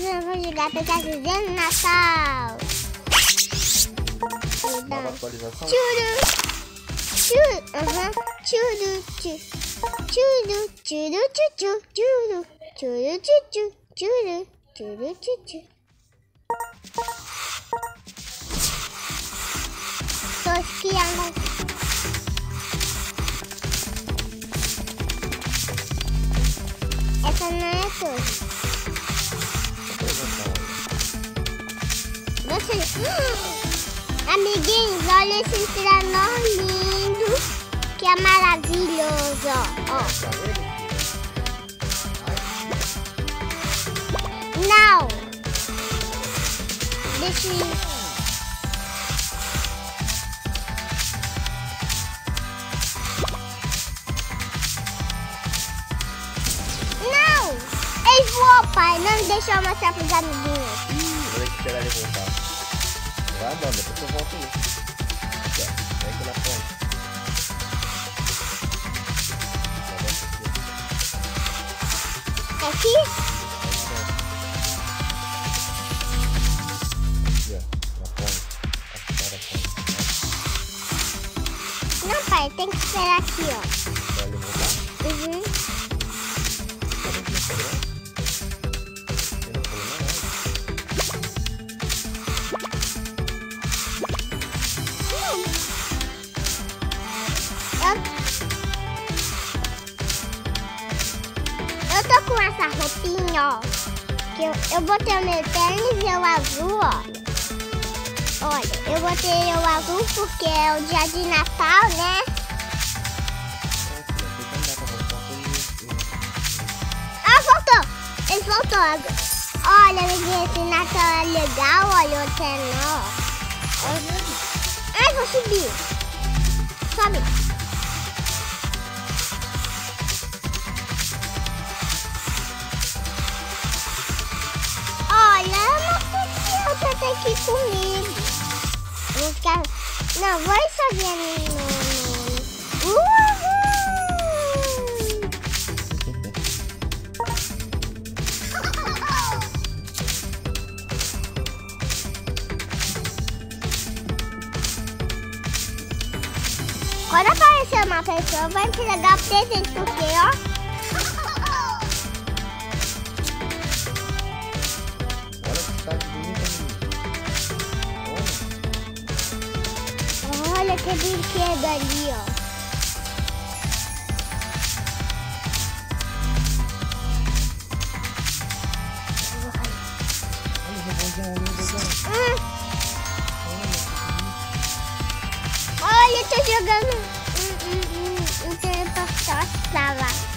Hoje eu vou jogar Pegasus de Natal. Nova atualização? Churu. Churu. Aham. Churu. Churu. Churu. Churu. Churu. Churu. Churu. Churu. Churu. Churu. Churu. Tô esquiando. Essa não é torre. Você... Amiguinhos, olha esse trenó lindo. Que é maravilhoso, ó. Não. Deixa eu... Não! Ele voou, pai. Não deixa eu mostrar pros amiguinhos. Vou ter que esperar ele voltar. Vai não, depois eu volto aí. Aqui, ó. Vem aqui na. Vai, desce aqui. Aqui? Ó. Na frente. Aqui, para a frente. Não, pai. Tem que esperar aqui, ó. Pra ele voltar. Uhum. Roupinha, ó. Que eu, eu botei o meu tênis e o azul, ó. Olha, eu botei o azul porque é o dia de Natal, né? Ah, voltou! Ele voltou. Olha, amiguinha, esse Natal é legal, olha o trenó. Ai, vou subir. Sobe. Não, vou sozinha no... no... Uhul! Quando aparecer uma pessoa, vai entregar presente, porque, ó. tem brinquedo é ali, ó. Olha, eu tô jogando um, um, um, um, um, um, um,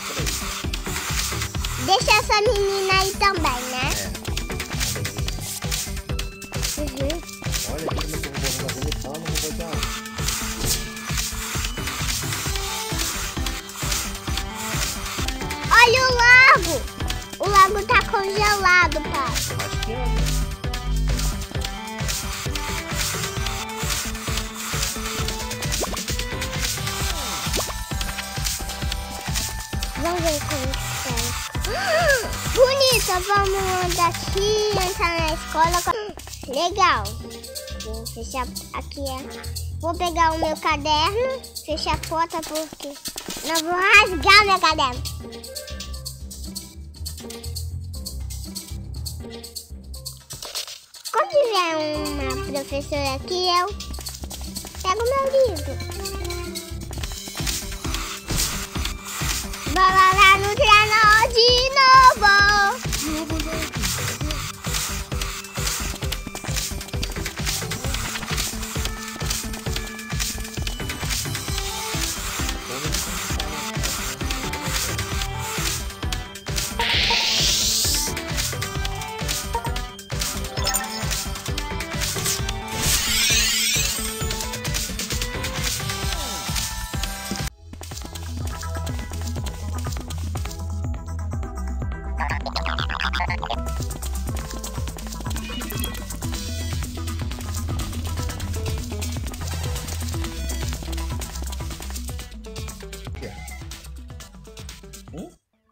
Por aí. Deixa essa menina aí também, né? É. Uhum. Olha aqui como é que o robôzão tá bonitão no robôzão. Olha o lago! O lago tá congelado, pai. Acho que é. Vamos ver como que tá. Bonita, vamos andar aqui, entrar na escola. Legal. Vou fechar aqui. é. Vou pegar o meu caderno, fechar a porta porque não vou rasgar meu caderno. Quando tiver uma professora aqui, eu pego meu livro. Bora lá no trenó de novo.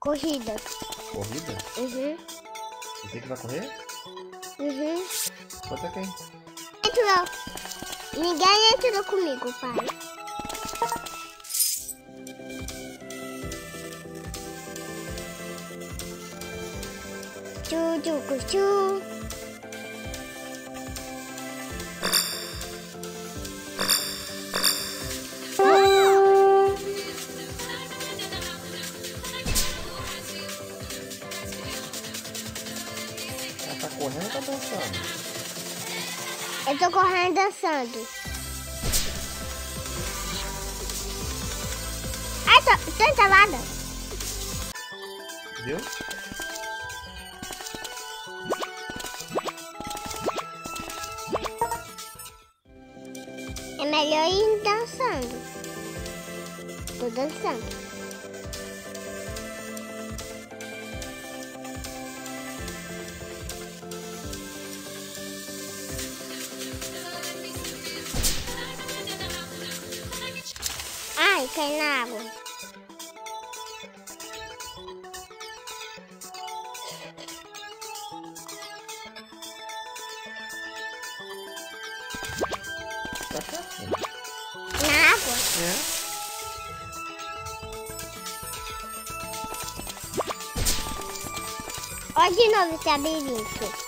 Corrida. Corrida? Uhum. Você que vai correr? Uhum. Conta quem? Entrou. Ninguém entrou comigo, pai. Tchu, tchu, Eu tô correndo dançando. Ai, tô, tô entalada. Viu? É melhor ir dançando. Tô dançando. Cai na água. Na água? É. Olha de novo esse labirinto.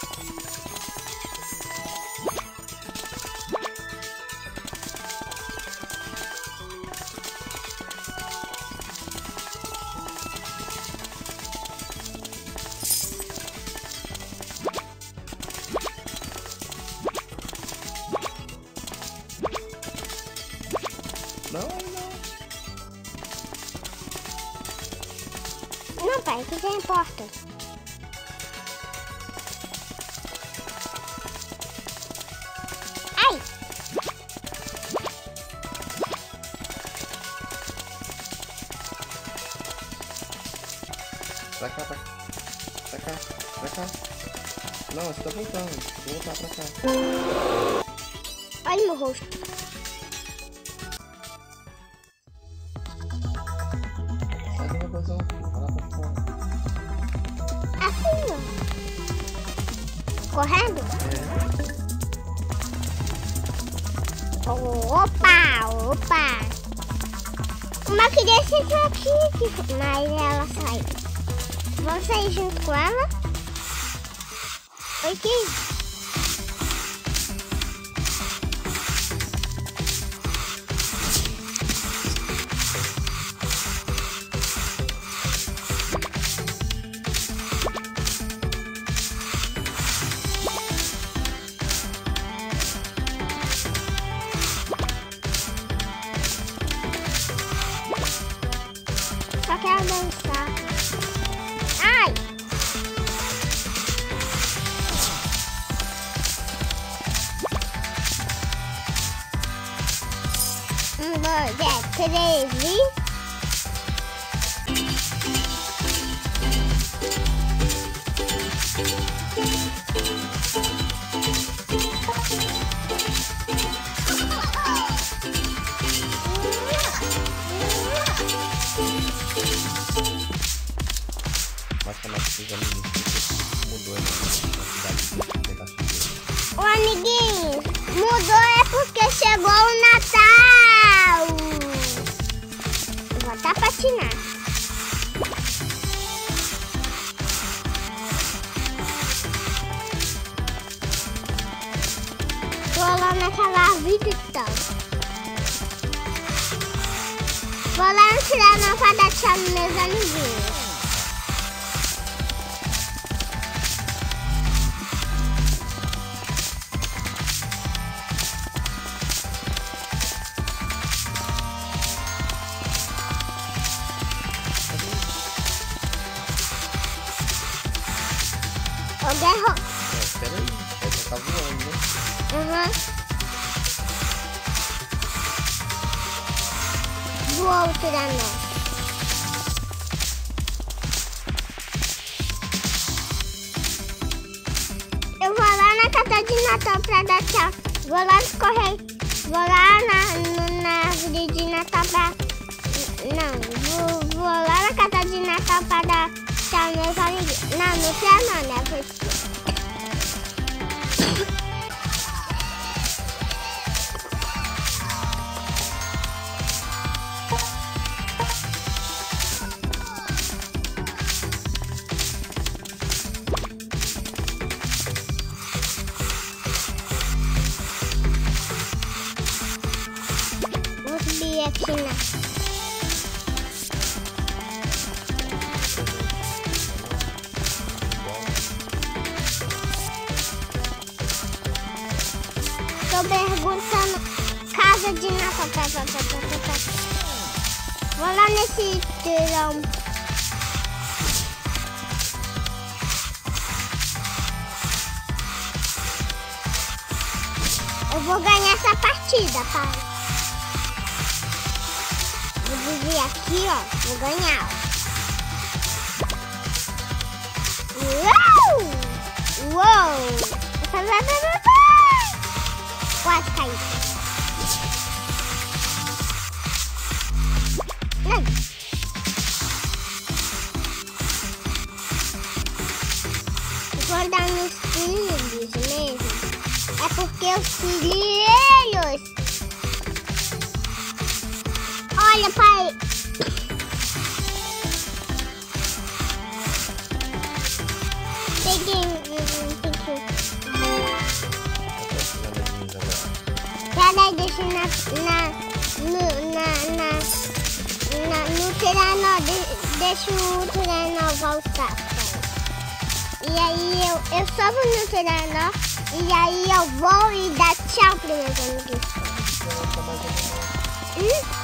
Já importa. Ai! Pra cá, pra cá. Pra cá, pra cá. Não, você tá voltando. Vou voltar pra cá. Olha meu rosto. Correndo? É. Opa, opa. Uma criança entrou aqui, mas ela saiu. Vamos sair junto com ela? Ok. Só pedaço Ô, amiguinhos, mudou é porque chegou o Natal. Vou até patinar. Tô lá naquela árvore então. Vou lá tirar pra dar tchau nos meus. Né? Uhum. Voou o tiranão. Eu vou lá na casa de Natal pra dar tchau. Vou lá escorrer. Vou lá na, na árvore de Natal pra Não, vou, vou lá na casa de Natal para dar tchau meus amigos. Não, não sei não, né? Porque... Tô perguntando casa de Natal. Tá. Vou lá nesse tirão. Eu vou ganhar essa partida, pai. Vou dizer aqui, ó. Vou ganhar. Uou! Uou! Na, na, no, na, na, na, no trenó, de, deixa o trenó voltar. E aí eu, eu sobo no trenó e aí eu vou e dar tchau para meus amigos. Hum?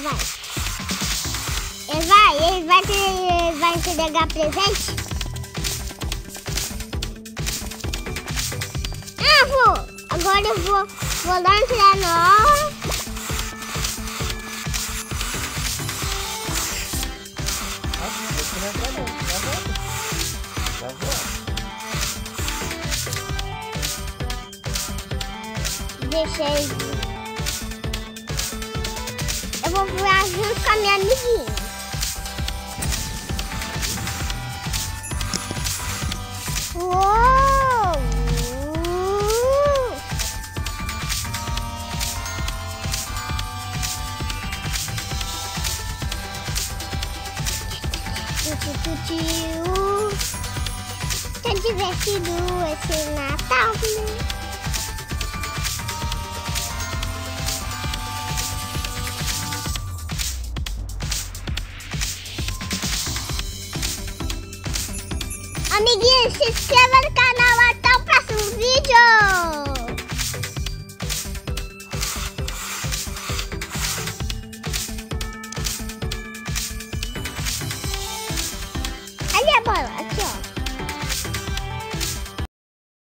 Que ele vai? Ele vai, ele vai, te- vai entregar presente? Ah, vou. Agora eu vou, vou lá entrar no... Deixa ele vou junto com a minha amiguinha. Amiguinhos, se inscreva no canal. Até o próximo vídeo.